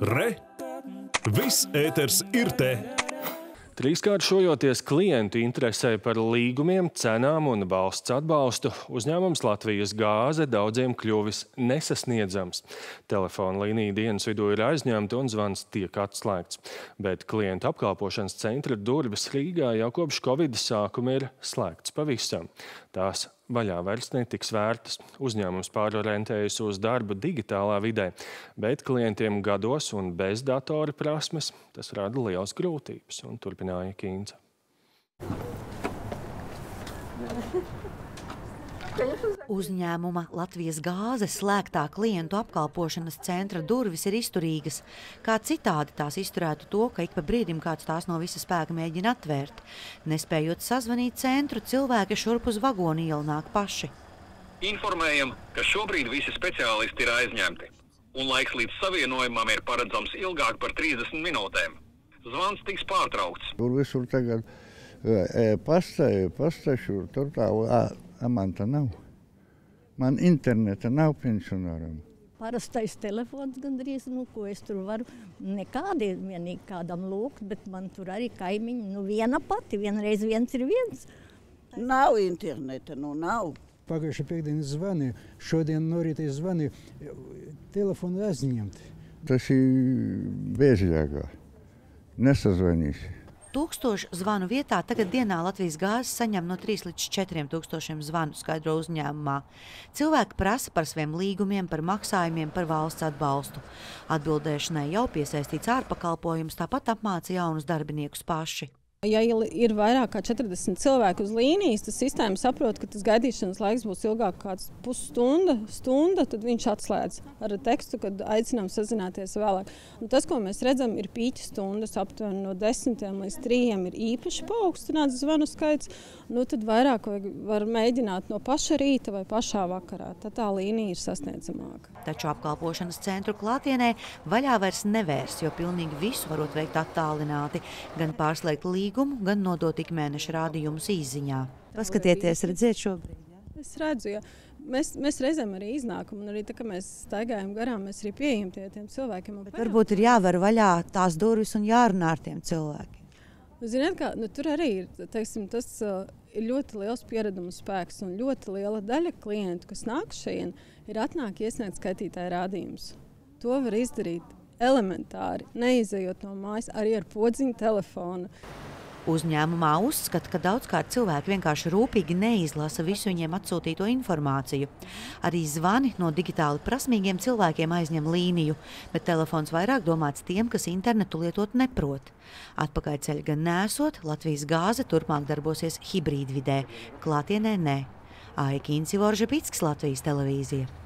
Re! Viss ēters ir te! Trīskārt šojoties klientu interesē par līgumiem, cenām un valsts atbalstu, uzņēmums Latvijas gāze daudziem kļuvis nesasniedzams. Telefona līnija dienas vidū ir aizņemta un zvans tiek atslēgts. Bet klientu apkalpošanas centra durvis Rīgā jau kopš Covid sākuma ir slēgts pavisam. Tās vaļā vairs netiks vērtas. Uzņēmums pārorientējas uz darbu digitālā vidē, bet klientiem gados un bez datora prasmes tas rada liels grūtības, un turpināja Kīnca. Uzņēmuma Latvijas gāzes slēgtā klientu apkalpošanas centra durvis ir izturīgas. Kā citādi tās izturētu to, ka ik pa brīdim kāds tās no visa spēka mēģina atvērt. Nespējot sazvanīt centru, cilvēki šurp uz vagonu ielu nāk paši. Informējam, ka šobrīd visi speciālisti ir aizņemti, un laiks līdz savienojumam ir paredzams ilgāk par 30 minūtēm. Zvans tiks pārtraukts. Tur visur tagad e, pasta, pasta šur, tur tā, a, man tā nav. Man interneta nav pensionāram. Parastais telefons gandrīz, nu, ko es tur varu nekādiem vienīgi kādam lūgt, bet man tur arī kaimiņi, nu, viena pati, vienreiz viens ir viens. Nav interneta, nu nav. Pagājušā piekdienā zvanīju, šodien no rīta zvanīju, telefonu aizņemti. Tas ir bezjēgā. Nesazvanīsi. Tūkstošu zvanu vietā tagad dienā Latvijas gāzes saņem no 3 līdz 4 tūkstošiem zvanu skaidro uzņēmumā. Cilvēki prasa par saviem līgumiem, par maksājumiem, par valsts atbalstu. Atbildēšanai jau piesaistīts ārpakalpojums, tāpat apmāca jaunus darbiniekus paši. Ja ir vairāk kā 40 cilvēki uz līnijas, tad sistēma saprot, ka tas gaidīšanas laiks būs ilgāk kāds pusstunda, stunda, tad viņš atslēdz ar tekstu, kad aicinām sazināties vēlāk. Un tas, ko mēs redzam, ir pīķa stundas aptuveni no 10 līdz 3 ir īpaši paaugstināts zvanu skaits, nu tad vairāk var mēģināt no paša rīta vai pašā vakarā, tad tā līnija ir sasniedzamāka. Taču apkalpošanas centru klātienē vaļā vairs nevērs, jo pilnīgi visu varot veikt attālināti, gan pārslēgt līgumu, līgumu, gan nodot ikmēneša rādījumus īziņā. Paskatieties, redziet šobrīd. Ja? Es redzu, ja mēs, mēs reizēm arī iznākam, un arī tā, mēs staigājam garām, mēs arī pieejam tie, tiem cilvēkiem. Bet varbūt ir jāver vaļā tās durvis un jārunā ar tiem cilvēkiem. Nu, ziniet, kā, nu, tur arī ir, teiksim, tas, uh, ir ļoti liels piereduma spēks un ļoti liela daļa klientu, kas nāk šeit, ir atnāk iesniegt skaitītāju rādījumus. To var izdarīt elementāri, neizejot no mājas, arī ar podziņu telefonu. Uzņēmumā uzskata, ka daudzkārt cilvēki vienkārši rūpīgi neizlasa visu viņiem atsūtīto informāciju. Arī zvani no digitāli prasmīgiem cilvēkiem aizņem līniju, bet telefons vairāk domāts tiem, kas internetu lietot neprot. Atpakaļceļa gan nesot, Latvijas gāze turpmāk darbosies hibrīdvidē, klātienē nē. Aika Inci Vorža Pitskis, Latvijas televīzija.